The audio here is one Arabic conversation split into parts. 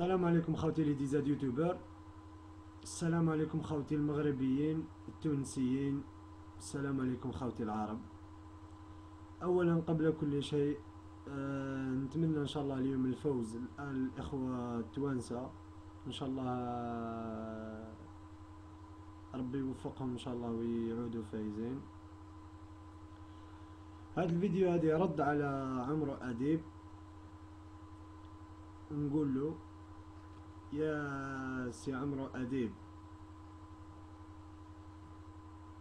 السلام عليكم خوتي لي ديزاد يوتيوبر. السلام عليكم خوتي المغربيين التونسيين. السلام عليكم خوتي العرب. اولا قبل كل شيء آه نتمنى إن شاء الله اليوم الفوز الإخوة التوانسة إن شاء الله آه ربي يوفقهم إن شاء الله ويعودوا فايزين. هذا الفيديو هذه رد على عمرو أديب. نقول له يا سي عمرو أديب.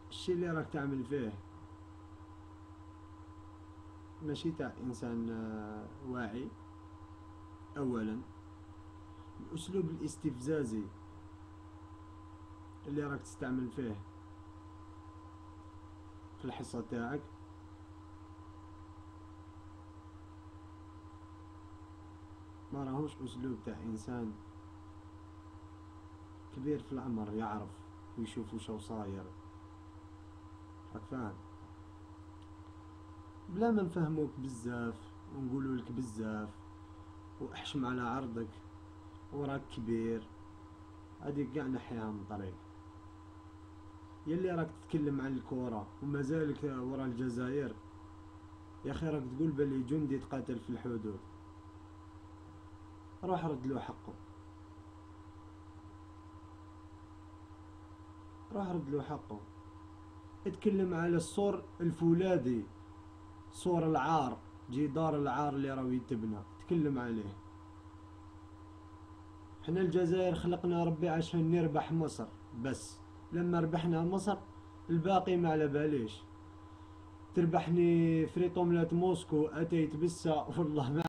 الشي اللي راك تعمل فيه؟ ماشي تاع إنسان آه، واعي. أولا الأسلوب الاستفزازي اللي راك تستعمل فيه في الحصة تاعك. ما راهوش أسلوب تاع إنسان. كبير في العمر يعرف ويشوف وش صاير. فاهم بلا ما نفهموك بزاف ونقولوا لك بزاف واحشم على عرضك. وراك كبير. هذيك قاع نحيها من طريق. يلي راك تتكلم عن الكورة ومازالك ورا الجزائر. يا أخي راك تقول بلي جندي تقاتل في الحدود. روح رد له حقه. راح رد له حقه اتكلم على الصور الفولاذي صور العار جدار العار اللي راهو يتبنى. تكلم عليه. إحنا الجزائر خلقنا ربي عشان نربح مصر. بس لما ربحنا مصر الباقي ما على باليش. تربحني فري طوملات موسكو أتيت بسا؟ والله ما